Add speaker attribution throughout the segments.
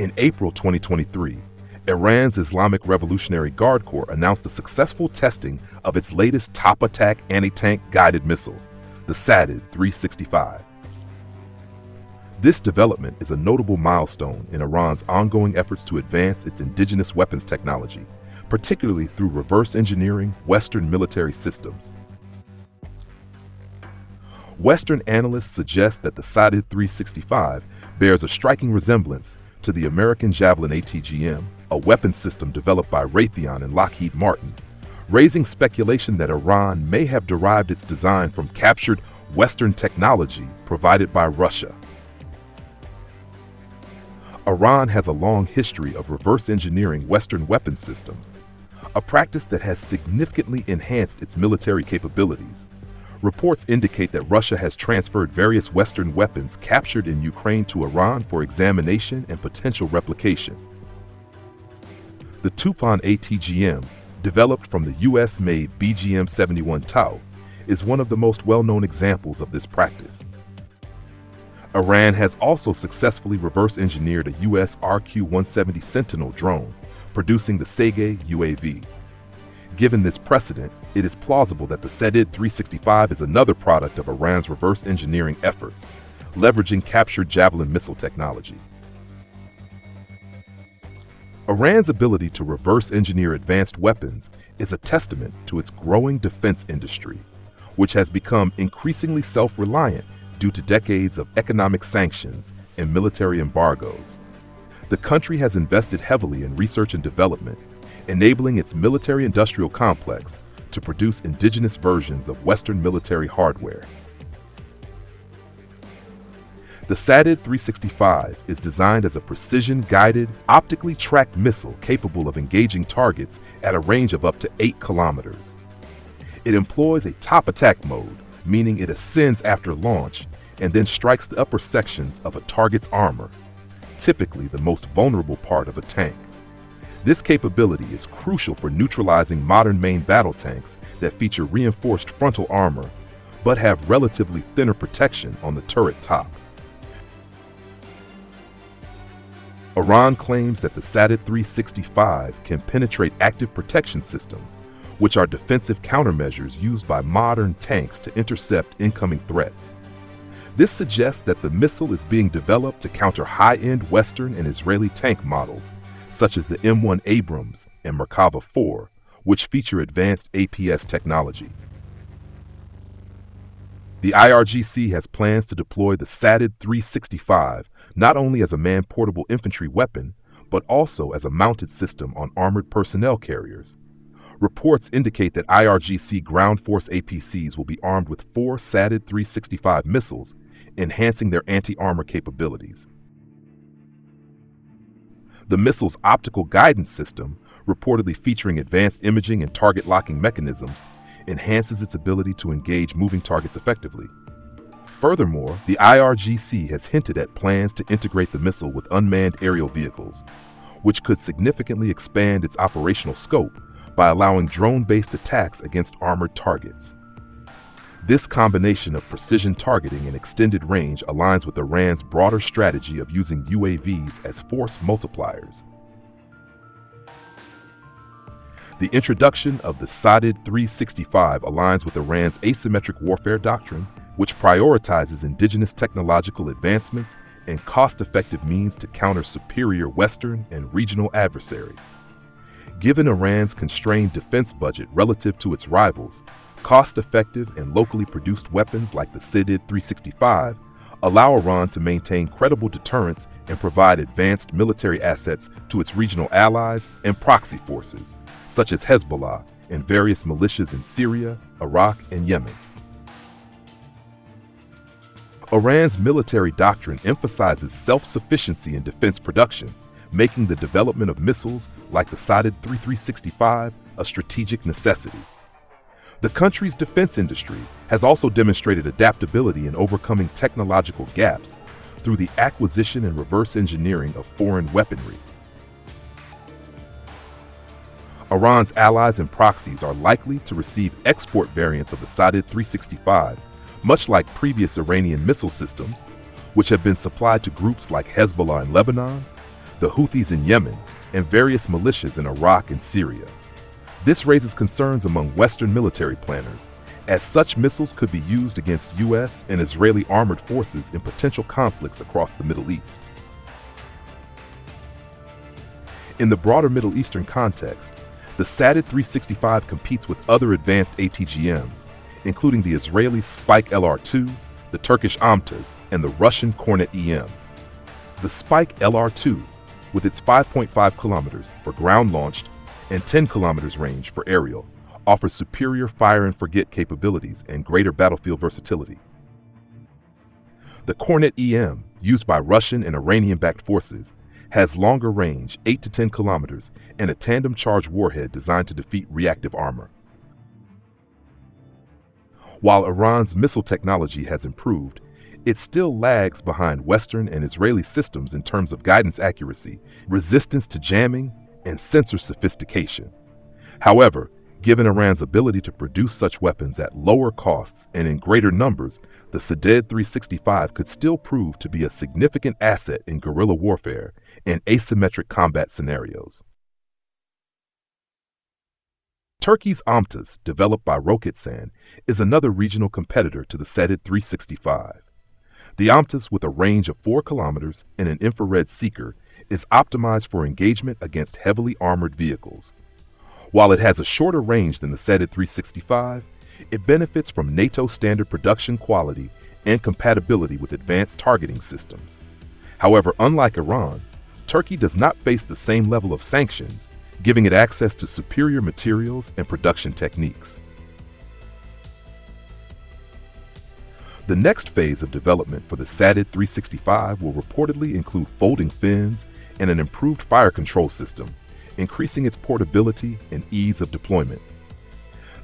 Speaker 1: In April 2023, Iran's Islamic Revolutionary Guard Corps announced the successful testing of its latest top attack anti tank guided missile, the Sadid 365. This development is a notable milestone in Iran's ongoing efforts to advance its indigenous weapons technology, particularly through reverse engineering Western military systems. Western analysts suggest that the Sadid 365 bears a striking resemblance to the American Javelin ATGM, a weapon system developed by Raytheon and Lockheed Martin, raising speculation that Iran may have derived its design from captured Western technology provided by Russia. Iran has a long history of reverse engineering Western weapon systems, a practice that has significantly enhanced its military capabilities. Reports indicate that Russia has transferred various Western weapons captured in Ukraine to Iran for examination and potential replication. The Toophan ATGM, developed from the US-made BGM-71 TOW, is one of the most well-known examples of this practice. Iran has also successfully reverse engineered a US RQ-170 Sentinel drone, producing the Saegeh UAV. Given this precedent, it is plausible that the Sadid 365 is another product of Iran's reverse engineering efforts, leveraging captured Javelin missile technology. Iran's ability to reverse engineer advanced weapons is a testament to its growing defense industry, which has become increasingly self-reliant due to decades of economic sanctions and military embargoes. The country has invested heavily in research and development, enabling its military-industrial complex to produce indigenous versions of Western military hardware. The Sadid 365 is designed as a precision-guided, optically tracked missile capable of engaging targets at a range of up to 8 kilometers. It employs a top attack mode, meaning it ascends after launch and then strikes the upper sections of a target's armor, typically the most vulnerable part of a tank. This capability is crucial for neutralizing modern main battle tanks that feature reinforced frontal armor but have relatively thinner protection on the turret top. Iran claims that the Sadid 365 can penetrate active protection systems, which are defensive countermeasures used by modern tanks to intercept incoming threats. This suggests that the missile is being developed to counter high-end Western and Israeli tank models, such as the M1 Abrams and Merkava 4, which feature advanced APS technology. The IRGC has plans to deploy the Sadid 365 not only as a man-portable infantry weapon, but also as a mounted system on armored personnel carriers. Reports indicate that IRGC ground force APCs will be armed with four Sadid 365 missiles enhancing their anti-armor capabilities. The missile's optical guidance system, reportedly featuring advanced imaging and target locking mechanisms, enhances its ability to engage moving targets effectively. Furthermore, the IRGC has hinted at plans to integrate the missile with unmanned aerial vehicles, which could significantly expand its operational scope by allowing drone-based attacks against armored targets. This combination of precision targeting and extended range aligns with Iran's broader strategy of using UAVs as force multipliers. The introduction of the Sadid 365 aligns with Iran's asymmetric warfare doctrine, which prioritizes indigenous technological advancements and cost-effective means to counter superior Western and regional adversaries. Given Iran's constrained defense budget relative to its rivals, Cost-effective and locally produced weapons like the Sadid 365 allow Iran to maintain credible deterrence and provide advanced military assets to its regional allies and proxy forces, such as Hezbollah and various militias in Syria, Iraq, and Yemen. Iran's military doctrine emphasizes self-sufficiency in defense production, making the development of missiles like the Sadid 3365 a strategic necessity. The country's defense industry has also demonstrated adaptability in overcoming technological gaps through the acquisition and reverse engineering of foreign weaponry. Iran's allies and proxies are likely to receive export variants of the Sadid 365, much like previous Iranian missile systems, which have been supplied to groups like Hezbollah in Lebanon, the Houthis in Yemen, and various militias in Iraq and Syria. This raises concerns among Western military planners, as such missiles could be used against U.S. and Israeli armored forces in potential conflicts across the Middle East. In the broader Middle Eastern context, the SADD 365 competes with other advanced ATGMs, including the Israeli Spike LR2, the Turkish OMTAS, and the Russian Kornet EM. The Spike LR2, with its 5.5 kilometers for ground-launched and 10 kilometers range for aerial, offers superior fire and forget capabilities and greater battlefield versatility. The Kornet EM, used by Russian and Iranian-backed forces, has longer range, 8 to 10 kilometers, and a tandem charge warhead designed to defeat reactive armor. While Iran's missile technology has improved, it still lags behind Western and Israeli systems in terms of guidance accuracy, resistance to jamming, and sensor sophistication. However, given Iran's ability to produce such weapons at lower costs and in greater numbers, the SADD 365 could still prove to be a significant asset in guerrilla warfare and asymmetric combat scenarios. Turkey's OMTAS, developed by Roketsan, is another regional competitor to the SADD 365. The OMTAS, with a range of 4 kilometers and an infrared seeker, is optimized for engagement against heavily armored vehicles. While it has a shorter range than the SADD 365, it benefits from NATO standard production quality and compatibility with advanced targeting systems. However, unlike Iran, Turkey does not face the same level of sanctions, giving it access to superior materials and production techniques. The next phase of development for the SADD 365 will reportedly include folding fins and an improved fire control system, increasing its portability and ease of deployment.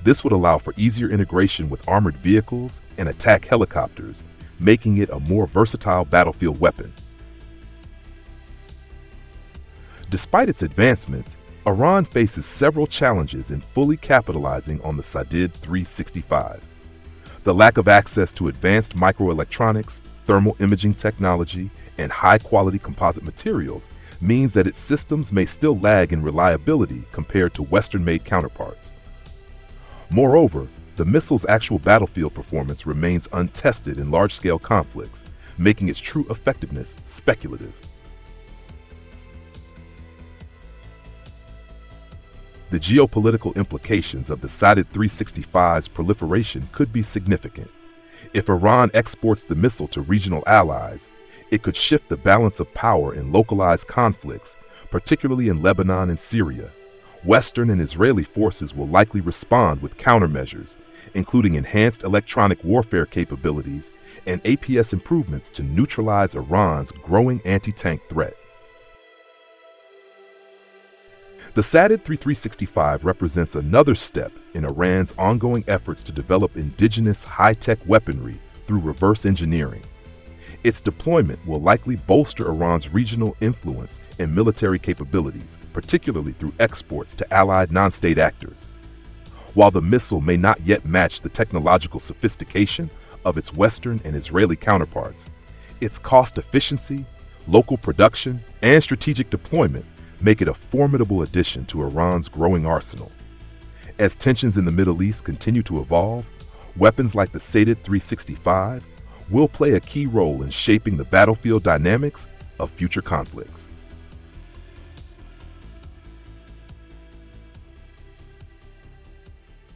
Speaker 1: This would allow for easier integration with armored vehicles and attack helicopters, making it a more versatile battlefield weapon. Despite its advancements, Iran faces several challenges in fully capitalizing on the SADD 365. The lack of access to advanced microelectronics, thermal imaging technology, and high-quality composite materials means that its systems may still lag in reliability compared to Western-made counterparts. Moreover, the missile's actual battlefield performance remains untested in large-scale conflicts, making its true effectiveness speculative. The geopolitical implications of the SADD 365's proliferation could be significant. If Iran exports the missile to regional allies, it could shift the balance of power in localized conflicts, particularly in Lebanon and Syria. Western and Israeli forces will likely respond with countermeasures, including enhanced electronic warfare capabilities and APS improvements to neutralize Iran's growing anti-tank threat. The SADD 3365 represents another step in Iran's ongoing efforts to develop indigenous high-tech weaponry through reverse engineering. Its deployment will likely bolster Iran's regional influence and military capabilities, particularly through exports to allied non-state actors. While the missile may not yet match the technological sophistication of its Western and Israeli counterparts, its cost efficiency, local production, and strategic deployment make it a formidable addition to Iran's growing arsenal. As tensions in the Middle East continue to evolve, weapons like the SADD 365 will play a key role in shaping the battlefield dynamics of future conflicts.